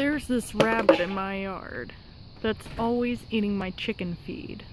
There's this rabbit in my yard that's always eating my chicken feed.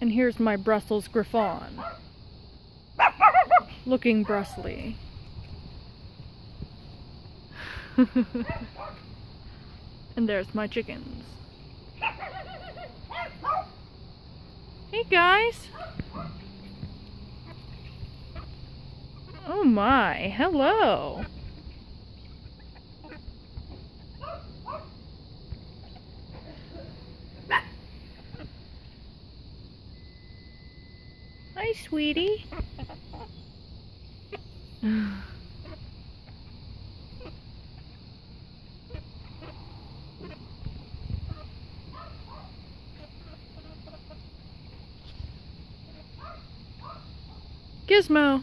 And here's my Brussels Griffon. Looking brustly. and there's my chickens. Hey guys! Oh my, hello. Hi, sweetie. Gizmo.